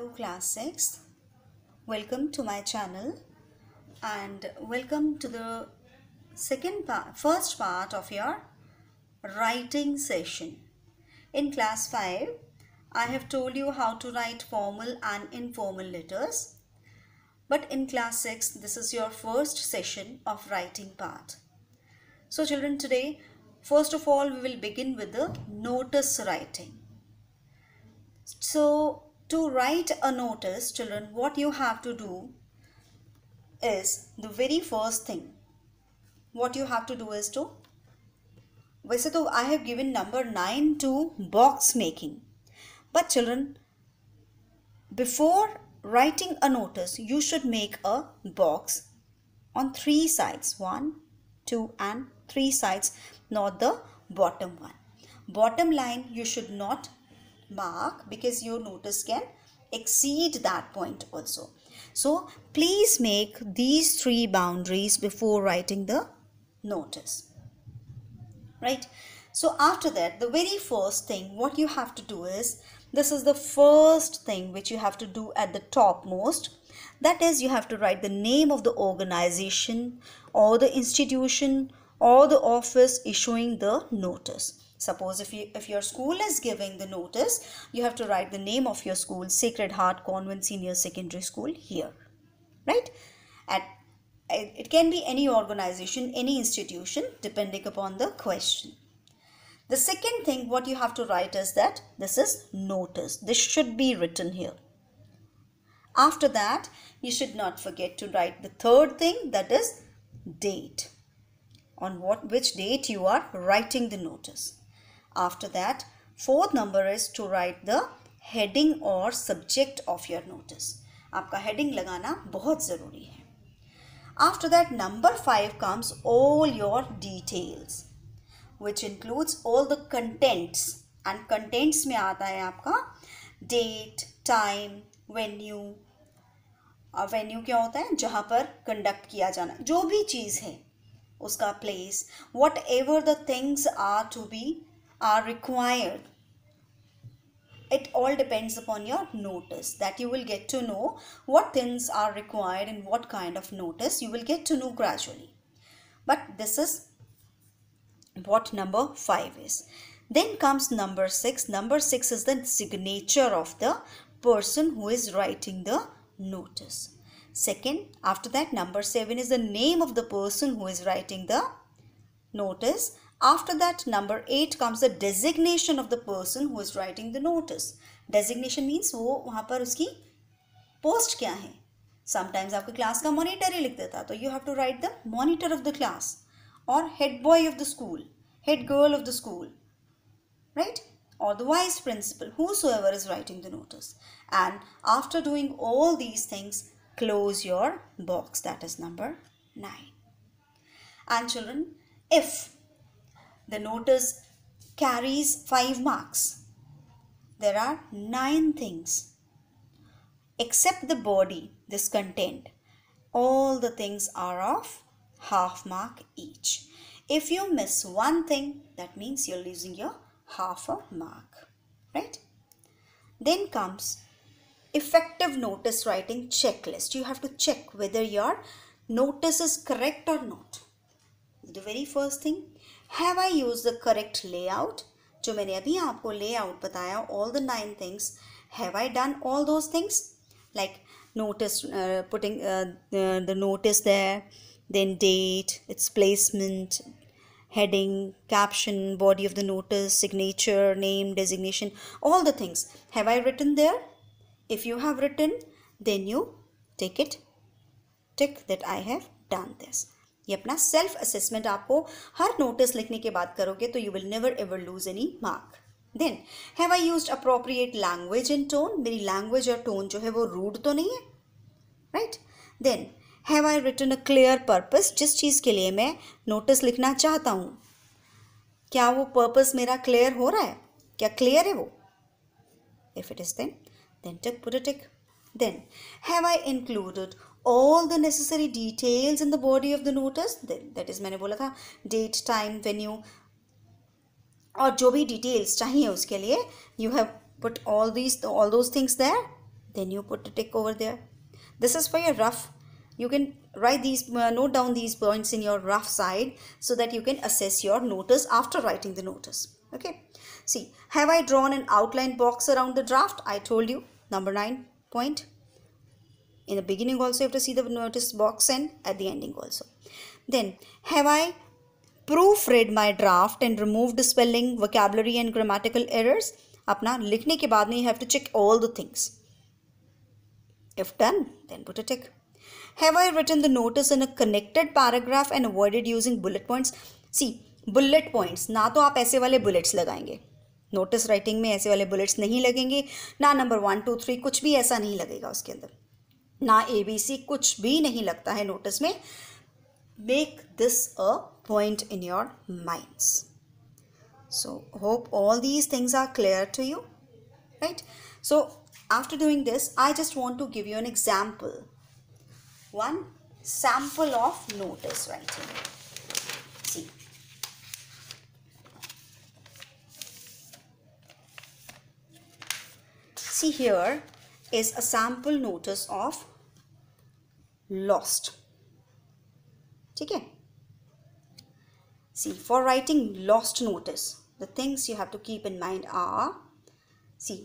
Hello class 6 welcome to my channel and welcome to the second part first part of your writing session. In class 5 I have told you how to write formal and informal letters. But in class 6 this is your first session of writing part. So children today first of all we will begin with the notice writing. So to write a notice children what you have to do is the very first thing what you have to do is to वैसे तो I have given number 9 to box making but children before writing a notice you should make a box on three sides one two and three sides not the bottom one bottom line you should not mark because your notice can exceed that point also. So please make these three boundaries before writing the notice. Right. So after that, the very first thing what you have to do is, this is the first thing which you have to do at the topmost. That is you have to write the name of the organization or the institution or the office issuing the notice Suppose if, you, if your school is giving the notice, you have to write the name of your school, Sacred Heart Convent Senior Secondary School here. Right? At, it can be any organization, any institution depending upon the question. The second thing what you have to write is that this is notice. This should be written here. After that, you should not forget to write the third thing that is date. On what which date you are writing the notice. After that, fourth number is to write the heading or subject of your notice. आपका heading लगाना बहुत ज़रूरी है After that, number five comes all your details, which includes all the contents. And contents में आता है आपका date, time, venue. Venue क्या होता है जहाँ पर कंडक्ट किया जाना जो भी चीज़ है उसका place whatever the things are to be are required. It all depends upon your notice that you will get to know what things are required and what kind of notice you will get to know gradually. But this is what number 5 is. Then comes number 6 number 6 is the signature of the person who is writing the notice. Second after that number 7 is the name of the person who is writing the notice after that, number 8 comes the designation of the person who is writing the notice. Designation means वो वहाँ पर उसकी post क्या है Sometimes आपके class का monitor ही लिख देता तो you have to write the monitor of the class or head boy of the school, head girl of the school, right? Or the vice principal, whosoever is writing the notice. And after doing all these things, close your box. That is number 9. And children, if the notice carries 5 marks. There are 9 things. Except the body, this content, all the things are of half mark each. If you miss one thing, that means you're losing your half a mark. Right? Then comes effective notice writing checklist. You have to check whether your notice is correct or not. The very first thing, have I use the correct layout जो मैंने अभी आपको layout बताया all the nine things have I done all those things like notice uh, putting uh, uh, the notice there then date its placement heading caption body of the notice signature name designation all the things have i written there if you have written then you take it tick that i have done this ये अपना self assessment आपको हर notice लिखने के बाद करोगे तो you will never ever lose any mark then have I use appropriate language in tone मेरी language और टोन जो है वो रूड तो नहीं है? Right then have I written a clear purpose जिस चीज़ के लिए मैं नोटिस लिखना चाहता हूँ। क्या वो पर्पस मेरा क्लियर हो रहा है? क्या क्लियर है वो? If it is then then tick put tick then have I included all the necessary details in the body of the notice that is मैंने बोला था date time venue और जो भी details चाहिए उसके लिए you have put all these all those things there then you put a tick over there this is for your rough you can write these uh, note down these points in your rough side so that you can assess your notice after writing the notice okay see have i drawn an outline box around the draft i told you number 9 point In the beginning also you have to see the notice box and at the ending also then have i proofread my draft and removed spelling vocabulary and grammatical errors अपना लिखने के बाद में you have to check all the things if done then put a tick have i written the notice in a connected paragraph and avoided using bullet points see bullet points ना तो आप ऐसे वाले bullets लगाएँगे notice writing में ऐसे वाले bullets नहीं लगेंगे ना नंबर वन टू थ्री कुछ भी ऐसा नहीं लगेगा उसके अंदर ना ए बी सी कुछ भी नहीं लगता है नोटिस में। Make this a point in your minds so hope all these things are clear to you right so after doing this I just want to give you an example one sample of notice writing see here is a sample notice of lost ठीक है? See for writing lost notice the things you have to keep in mind are see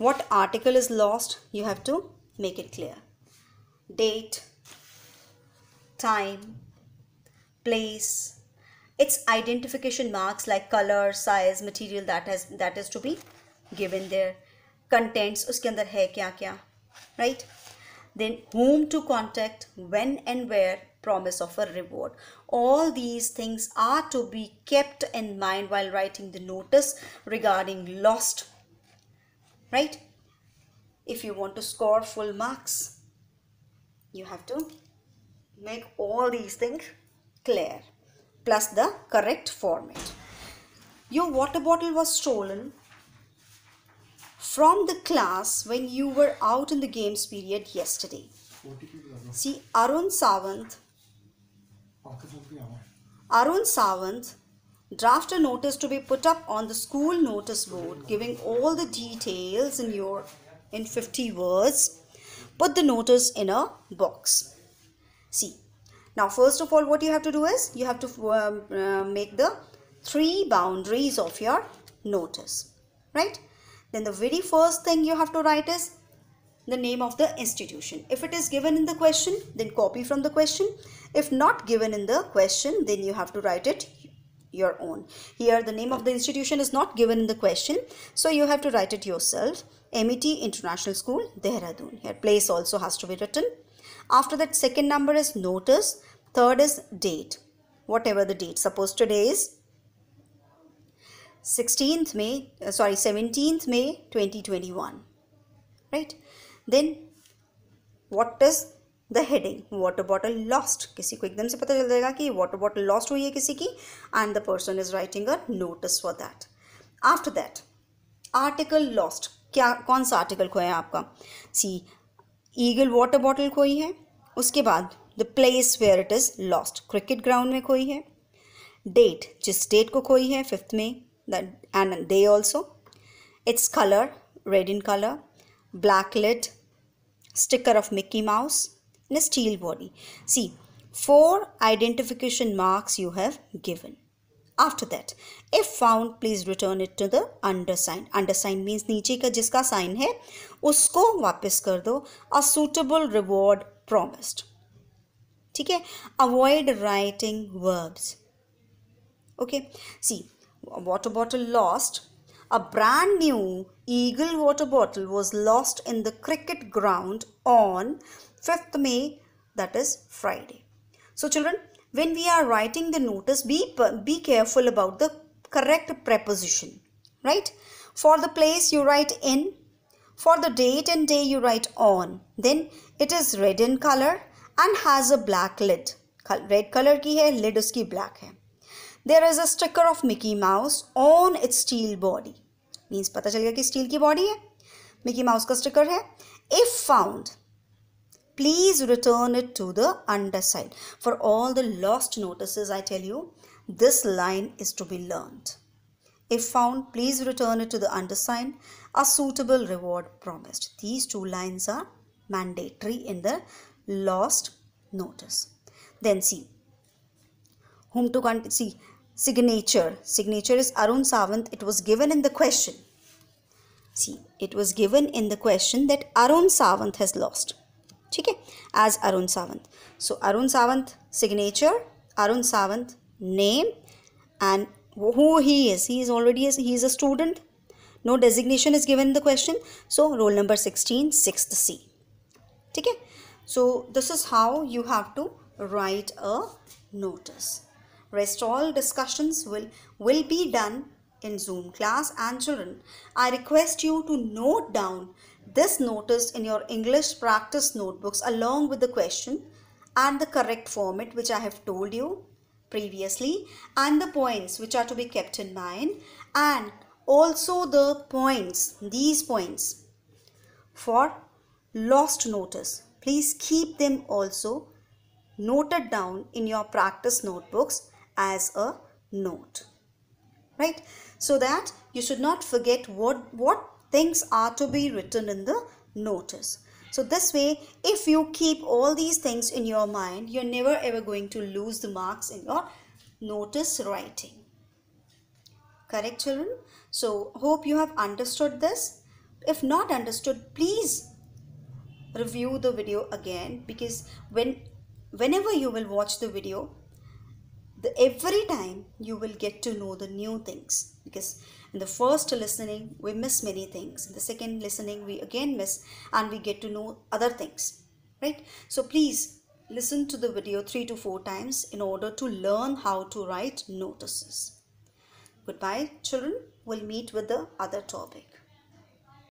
what article is lost you have to make it clear date time place its identification marks like colour size material that has that is to be given their contents उसके अंदर है क्या क्या right right? Then whom to contact when and where promise of a reward. All these things are to be kept in mind while writing the notice regarding lost. Right? If you want to score full marks, you have to make all these things clear plus the correct format. Your water bottle was stolen from the class when you were out in the games period yesterday. See, Arun Savant Arun Sawant draft a notice to be put up on the school notice board giving all the details in your in 50 words. Put the notice in a box. See now first of all what you have to do is you have to um, uh, make the three boundaries of your notice right then the very first thing you have to write is the name of the institution. If it is given in the question, then copy from the question. If not given in the question, then you have to write it your own. Here the name of the institution is not given in the question. So you have to write it yourself. MET International School, Dehradun. Here place also has to be written. After that second number is notice. Third is date. Whatever the date. Suppose today is 16th May, uh, sorry 17th May 2021. Right? Then what is the heading water bottle lost किसी को एकदम से पता चल जाएगा कि water bottle lost हुई है किसी की and the person is writing a notice for that after that article lost क्या कौन सा आर्टिकल खोया है आपका? सी ईगल वाटर बॉटल खोई है उसके बाद the place where it is lost cricket ground में खोई है. डेट जिस डेट को खोई है फिफ्थ में and day also its colour red in colour black lid, sticker of Mickey Mouse, and a steel body. See, four identification marks you have given. After that, if found, please return it to the undersigned. Undersigned means नीचे का जिसका sign है उसको वापस कर दो a suitable reward promised. ठीक है avoid writing verbs. Okay, see, water bottle lost, a brand new Eagle water bottle was lost in the cricket ground on 5th May, that is Friday. So, children, when we are writing the notice, be, be careful about the correct preposition, right? For the place, you write in. For the date and day, you write on. Then it is red in color and has a black lid. Red color ki hai, lid uski black hai. There is a sticker of Mickey Mouse on its steel body. Means पता चल गया कि steel की body है Mickey mouse का sticker है if found please return it to the underside for all the lost notices i tell you this line is to be learned If found, please return it to the undersigned. A suitable reward promised. These two lines are mandatory in the lost notice. Then see, whom to see signature. Signature is Arun Sawant. It was given in the question. See, it was given in the question that Arun Sawant has lost. Okay, as Arun Sawant. So Arun Sawant signature, Arun Sawant name and who he is. He is already he is a student. No designation is given in the question. So roll number 16, 6th C. Okay. So this is how you have to write a notice. Rest all discussions will, will be done in Zoom class and children. I request you to note down this notice in your English practice notebooks along with the question and the correct format which I have told you previously and the points which are to be kept in mind and also the points, these points for lost notice. Please keep them also noted down in your practice notebooks as a note. Right? So that you should not forget what, what things are to be written in the notice. So this way, if you keep all these things in your mind, you're never ever going to lose the marks in your notice writing. Correct children? So hope you have understood this. If not understood, please review the video again because when whenever you will watch the video, the every time you will get to know the new things because in the first listening, we miss many things. In the second listening, we again miss and we get to know other things. Right? So please listen to the video three to four times in order to learn how to write notices. Goodbye, children. We'll meet with the other topic.